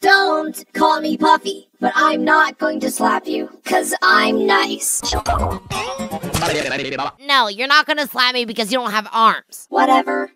Don't call me Puffy, but I'm not going to slap you, cause I'm nice. No, you're not gonna slap me because you don't have arms. Whatever.